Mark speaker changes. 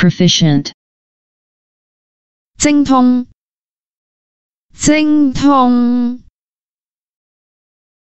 Speaker 1: proficient,
Speaker 2: 精通，精通，